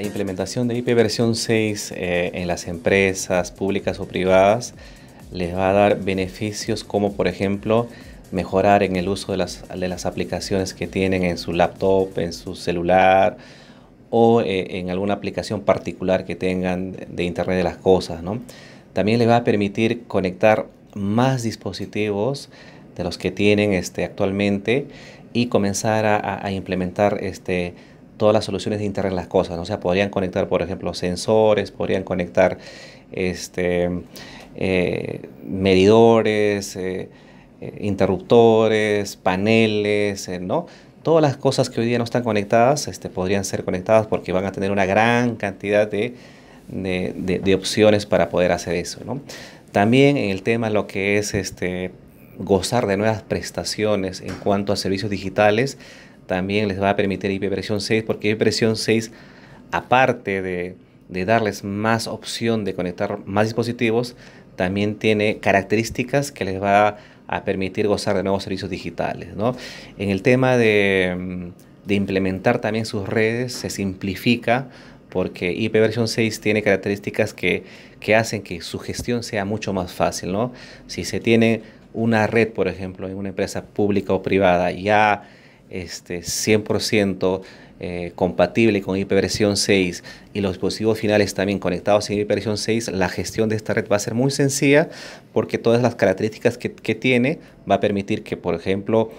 La implementación de IP versión 6 eh, en las empresas públicas o privadas les va a dar beneficios como por ejemplo mejorar en el uso de las, de las aplicaciones que tienen en su laptop, en su celular o eh, en alguna aplicación particular que tengan de Internet de las Cosas. También les va a permitir conectar más dispositivos de los que tienen este, actualmente y comenzar a, a implementar este, todas las soluciones de Internet de las cosas. ¿no? O sea, podrían conectar, por ejemplo, sensores, podrían conectar este, eh, medidores, eh, eh, interruptores, paneles, ¿no? Todas las cosas que hoy día no están conectadas este, podrían ser conectadas porque van a tener una gran cantidad de, de, de, opciones para poder hacer eso. ¿no? También en el tema lo que es este, gozar de nuevas prestaciones en cuanto a servicios digitales, también les va a permitir IP versión 6, porque IP versión 6, aparte de, darles más opción de conectar más dispositivos, también tiene características que les va a permitir gozar de nuevos servicios digitales. ¿no? En el tema de, de implementar también sus redes, se simplifica porque IP versión 6 tiene características que, que, hacen que su gestión sea mucho más fácil. ¿no? Si se tiene una red, por ejemplo, en una empresa pública o privada, ya este, 100% eh, compatible con versión 6 y los dispositivos finales también conectados en versión 6, la gestión de esta red va a ser muy sencilla porque todas las características que, que tiene va a permitir que, por ejemplo,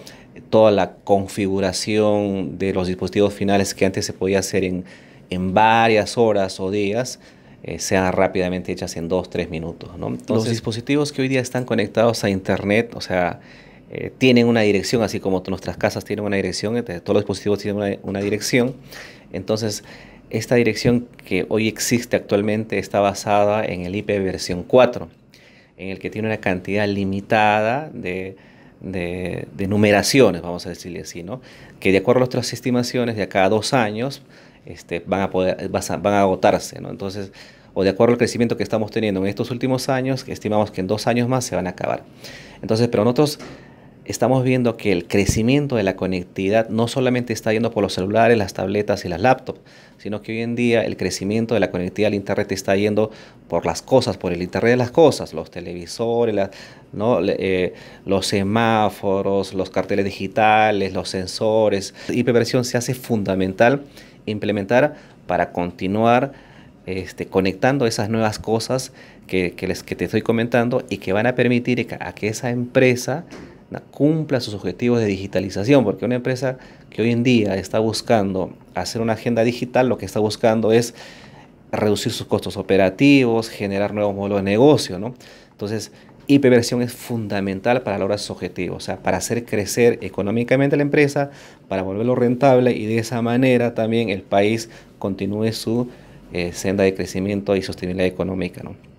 toda la configuración de los dispositivos finales que antes se podía hacer en, en varias horas o días, eh, sean rápidamente hechas en dos, tres minutos. ¿no? los dispositivos que hoy día están conectados a Internet, o sea, eh, tienen una dirección, así como nuestras casas tienen una dirección, todos los dispositivos tienen una, dirección. Entonces, esta dirección que hoy existe actualmente está basada en el IP versión 4, en el que tiene una cantidad limitada de, numeraciones, vamos a decirle así, ¿no? que de acuerdo a nuestras estimaciones, de acá dos años este, van, a van a agotarse. ¿no? Entonces, o de acuerdo al crecimiento que estamos teniendo en estos últimos años, estimamos que en dos años más se van a acabar. Entonces, pero nosotros estamos viendo que el crecimiento de la conectividad no solamente está yendo por los celulares, las tabletas y las laptops, sino que hoy en día el crecimiento de la conectividad al Internet está yendo por las cosas, por el Internet de las cosas, los televisores. Eh, los semáforos, los carteles digitales, los sensores. Hiperversión se hace fundamental implementar para continuar este, conectando esas nuevas cosas que, les, que te estoy comentando y que van a permitir a que esa empresa cumpla sus objetivos de digitalización, porque una empresa que hoy en día está buscando hacer una agenda digital, lo que está buscando es reducir sus costos operativos, generar nuevos modelos de negocio, ¿no? Entonces, hiperversión es fundamental para lograr sus objetivos, o sea, para hacer crecer económicamente la empresa, para volverlo rentable y de esa manera también el país continúe su eh, senda de crecimiento y sostenibilidad económica, ¿no?